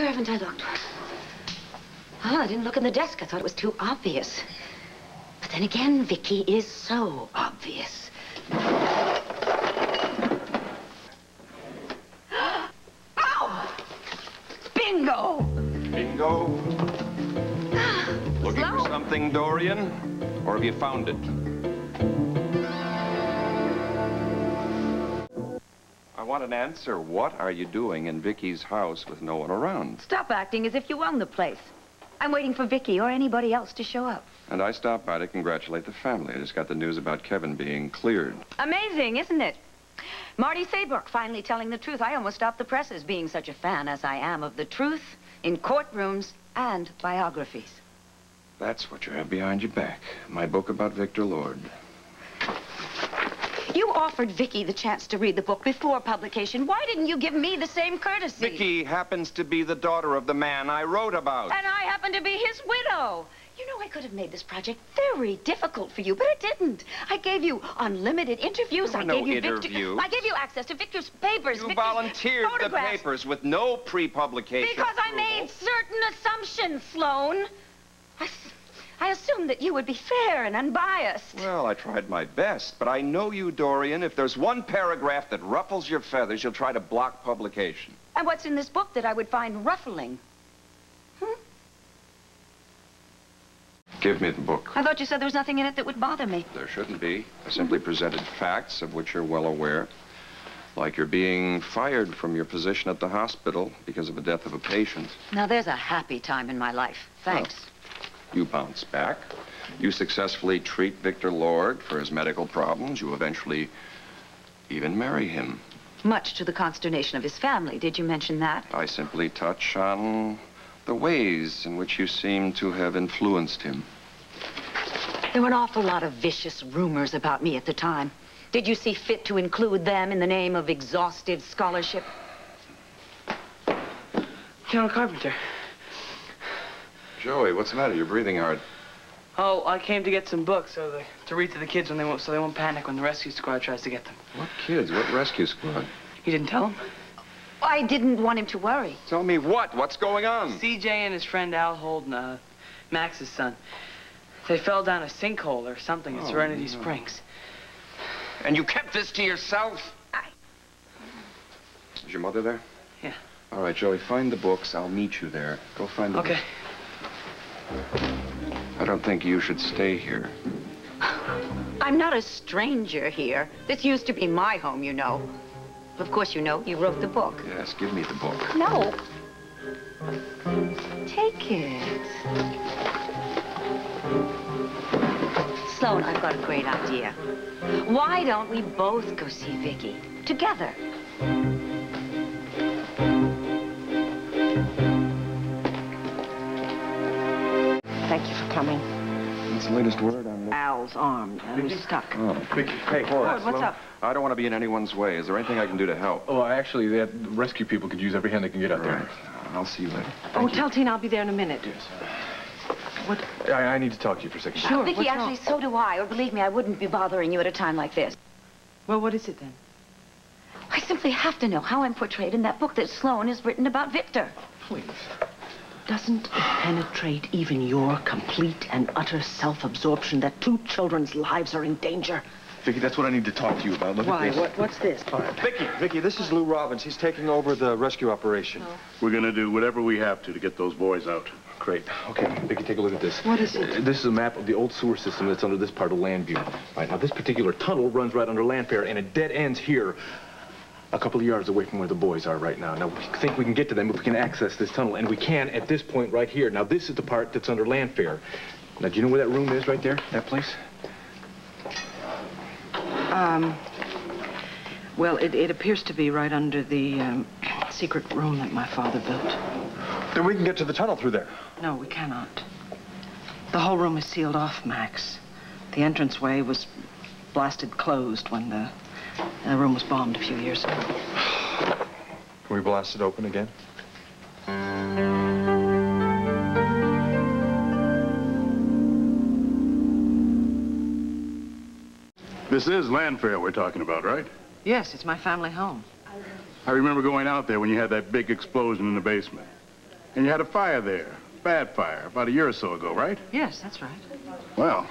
Where haven't I looked? Oh, I didn't look in the desk. I thought it was too obvious. But then again, Vicky is so obvious. Ow! Bingo! Bingo. Looking for something, Dorian? Or have you found it? Want an answer. What are you doing in Vicky's house with no one around? Stop acting as if you own the place. I'm waiting for Vicky or anybody else to show up. And I stopped by to congratulate the family. I just got the news about Kevin being cleared. Amazing, isn't it? Marty Saybrook finally telling the truth. I almost stopped the presses, being such a fan as I am of the truth in courtrooms and biographies. That's what you have behind your back. My book about Victor Lord. You offered Vicky the chance to read the book before publication. Why didn't you give me the same courtesy? Vicky happens to be the daughter of the man I wrote about. And I happen to be his widow. You know, I could have made this project very difficult for you, but I didn't. I gave you unlimited interviews. I were gave no you Victor. I gave you access to Victor's papers. You Victor's volunteered the papers with no pre-publication Because I made certain assumptions, Sloan. I, I assumed that you would be fair and unbiased. Well, I tried my best, but I know you, Dorian. If there's one paragraph that ruffles your feathers, you'll try to block publication. And what's in this book that I would find ruffling? Hmm? Give me the book. I thought you said there was nothing in it that would bother me. There shouldn't be. I simply presented facts of which you're well aware. Like you're being fired from your position at the hospital because of the death of a patient. Now, there's a happy time in my life. Thanks. You bounce back. You successfully treat Victor Lord for his medical problems. You eventually even marry him. Much to the consternation of his family. Did you mention that? I simply touch on the ways in which you seem to have influenced him. There were an awful lot of vicious rumors about me at the time. Did you see fit to include them in the name of exhaustive scholarship? Colonel Carpenter. Joey, what's the matter? You're breathing hard. Oh, I came to get some books so the, to read to the kids when they won't, so they won't panic when the rescue squad tries to get them. What kids? What rescue squad? You didn't tell them? I didn't want him to worry. Tell me what? What's going on? CJ and his friend Al Holden, uh, Max's son. They fell down a sinkhole or something at Oh, Serenity no. Springs. And you kept this to yourself? I- Is your mother there? Yeah. All right, Joey, find the books. I'll meet you there. Go find the Okay. I don't think you should stay here. I'm not a stranger here. This used to be my home, you know. Of course, you know, you wrote the book. Yes, give me the book. No. Take it. Sloan, I've got a great idea. Why don't we both go see Vicky together? The latest word on the... Al's arm uh, was stuck. Oh. Vicky, hey, Howard, what's up? I don't want to be in anyone's way. Is there anything I can do to help? Oh, actually, that rescue people could use every hand they can get out All there. I'll see you later. Oh, tell Tina I'll be there in a minute. What? I, I need to talk to you for a second. Sure, Vicky, what's actually, wrong? so do I. Or believe me, I wouldn't be bothering you at a time like this. Well, what is it then? I simply have to know how I'm portrayed in that book that Sloan has written about Victor. Please. Doesn't it penetrate even your complete and utter self-absorption that two children's lives are in danger? Vicky, that's what I need to talk to you about. Look Why? at this. What, what's this? Vicky, Vicky, this is Lou Robbins. He's taking over the rescue operation. We're gonna do whatever we have to to get those boys out. Great. Okay, Vicky, take a look at this. What is it? This is a map of the old sewer system that's under this part of Llanview. Right, now this particular tunnel runs right under Llanfair, and it dead ends here, a couple of yards away from where the boys are right now. Now, we think we can get to them if we can access this tunnel, and we can at this point right here. Now, this is the part that's under Llanfair. Now, do you know where that room is right there, that place? Um, well, it, it appears to be right under the um, secret room that my father built. Then we can get to the tunnel through there. No, we cannot. The whole room is sealed off, Max. The entranceway was blasted closed when the, the room was bombed a few years ago. Can we blast it open again? This is Llanfair we're talking about, right? Yes, it's my family home. I remember going out there when you had that big explosion in the basement. And you had a fire there. Bad fire, about a year or so ago, right? Yes, that's right. Well,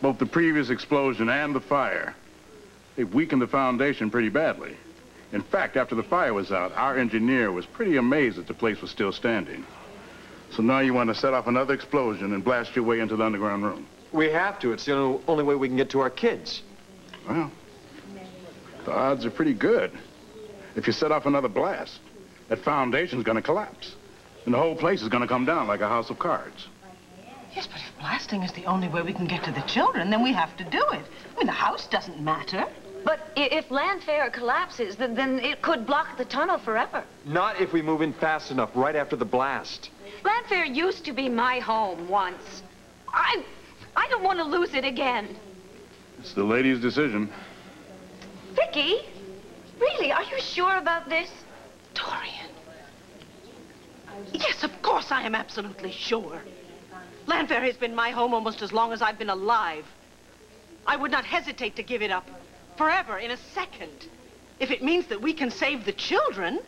both the previous explosion and the fire, they've weakened the foundation pretty badly. In fact, after the fire was out, our engineer was pretty amazed that the place was still standing. So now you want to set off another explosion and blast your way into the underground room. We have to. It's the only, only way we can get to our kids. Well, the odds are pretty good. If you set off another blast, that foundation's gonna collapse. And the whole place is gonna come down like a house of cards. Yes, but if blasting is the only way we can get to the children, then we have to do it. I mean, the house doesn't matter. But if Llanfair collapses, then, then it could block the tunnel forever. Not if we move in fast enough right after the blast. Llanfair used to be my home once. I, I don't want to lose it again. It's the lady's decision. Vicky, really, are you sure about this? Dorian. Yes, of course I am absolutely sure. Llanfair has been my home almost as long as I've been alive. I would not hesitate to give it up forever in a second. If it means that we can save the children.